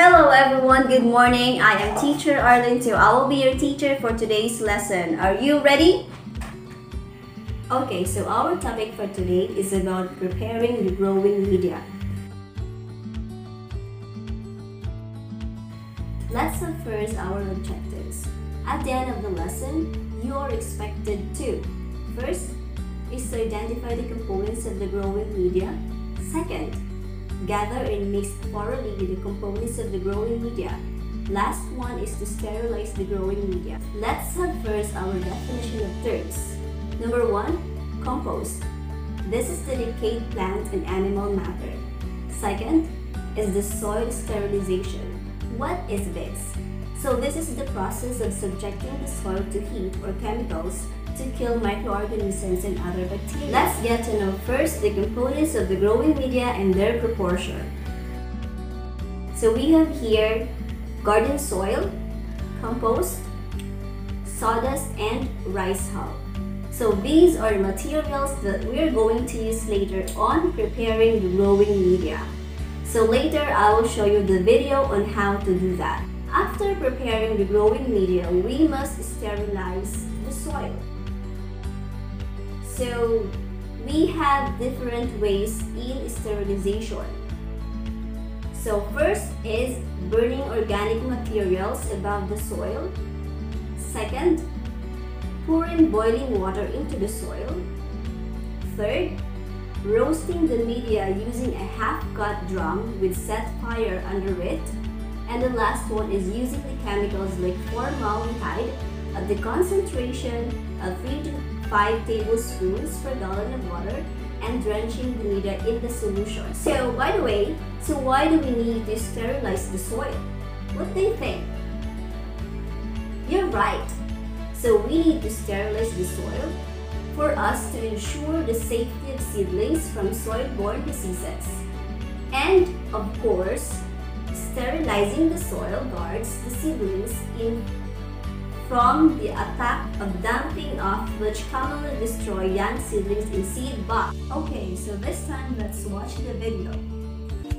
Hello everyone, good morning. I am teacher Arlene So I will be your teacher for today's lesson. Are you ready? Okay, so our topic for today is about preparing the growing media. Let's have first our objectives. At the end of the lesson, you are expected to First is to identify the components of the growing media. Second, gather and mix thoroughly with the components of the growing media. Last one is to sterilize the growing media. Let's have first our definition of terms. Number one, compost. This is the decayed plant and animal matter. Second is the soil sterilization. What is this? So this is the process of subjecting the soil to heat or chemicals to kill microorganisms and other bacteria. Let's get to know first the components of the growing media and their proportion. So we have here garden soil, compost, sawdust, and rice hull. So these are materials that we're going to use later on preparing the growing media. So later I will show you the video on how to do that. After preparing the growing media, we must sterilize the soil. So we have different ways in sterilization. So first is burning organic materials above the soil. Second, pouring boiling water into the soil. Third, roasting the media using a half-cut drum with set fire under it. And the last one is using the chemicals like formaldehyde at the concentration of 3 to 5 tablespoons per gallon of water and drenching the media in the solution. So by the way, so why do we need to sterilize the soil? What do you think? You're right. So we need to sterilize the soil for us to ensure the safety of seedlings from soil-borne diseases. And, of course, sterilizing the soil guards the seedlings in from the attack of damping off which commonly destroy young seedlings in seed box. Okay, so this time let's watch the video.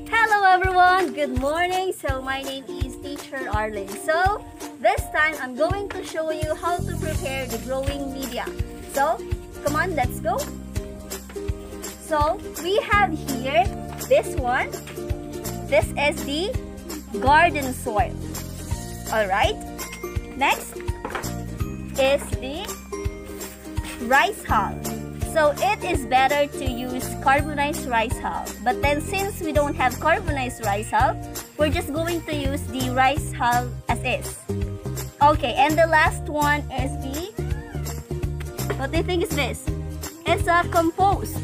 Hello everyone! Good morning! So my name is Teacher Arlene. So this time I'm going to show you how to prepare the growing media. So Come on, let's go. So, we have here this one. This is the garden soil. Alright. Next is the rice hull. So it is better to use carbonized rice hull. But then since we don't have carbonized rice hull, we're just going to use the rice hull as is. Okay, and the last one is the what do you think is this? It's a compost.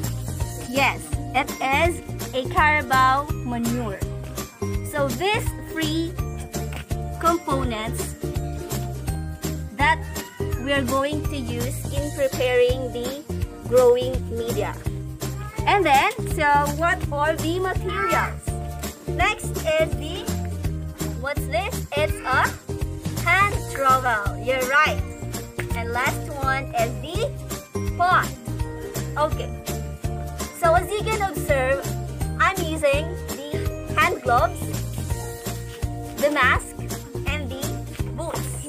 Yes, it is a carabao manure. So these three components we are going to use in preparing the growing media. And then, so what are the materials? Next is the, what's this? It's a hand trowel. You're right. And last one is the pot. Okay. So as you can observe, I'm using the hand gloves, the mask, and the boots.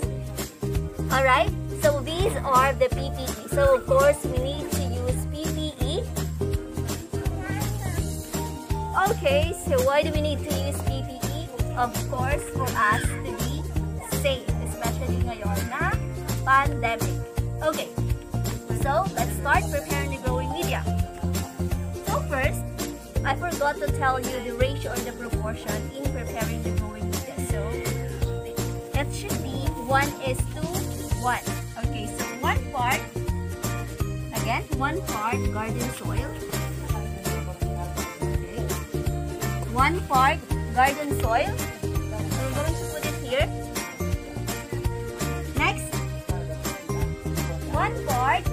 Alright? So these are the PPE. So of course, we need to use PPE. Okay, so why do we need to use PPE? Of course, for us to be safe, especially ngayon na pandemic. Okay, so let's start preparing the growing media. So first, I forgot to tell you the ratio or the proportion in preparing the growing media. So it should be 1 is to 1. Okay, so 1 part, again, 1 part garden soil. Okay. 1 part garden soil. So we're going to put it here. Next, one part,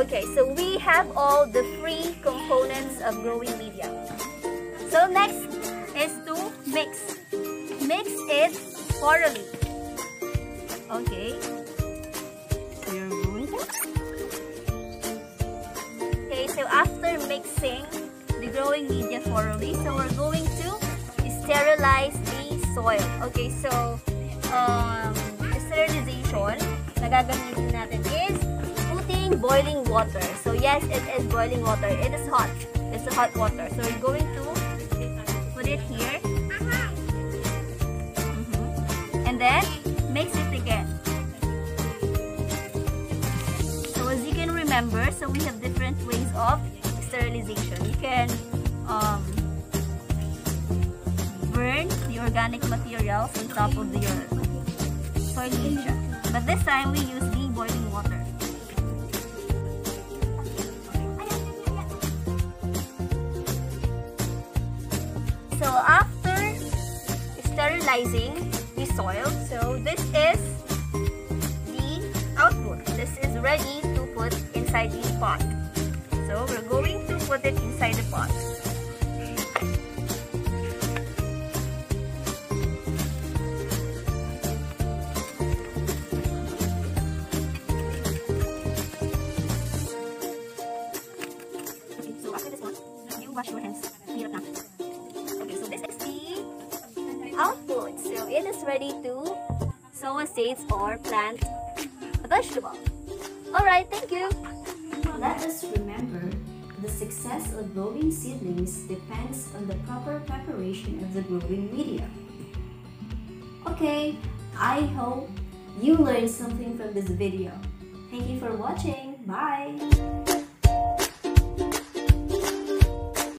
Okay, so we have all the three components of growing media. So next is to mix. Mix it thoroughly. Okay. We're going to. Okay, so after mixing the growing media thoroughly, so we're going to sterilize the soil. Okay, so um, sterilization na gagamitin natin is putting boiling water. So yes, it is boiling water. It is hot. It's hot water. So we're going to put it here. Mm -hmm. And then mix it again. So as you can remember, so we have different ways of sterilization. You can um, burn the organic materials on top of your soil media. But this time we use the sterilizing the soil, it is ready to sow a seeds or plant a vegetable. Alright, thank you. Let us remember the success of growing seedlings depends on the proper preparation of the growing media. Okay, I hope you learned something from this video. Thank you for watching. Bye!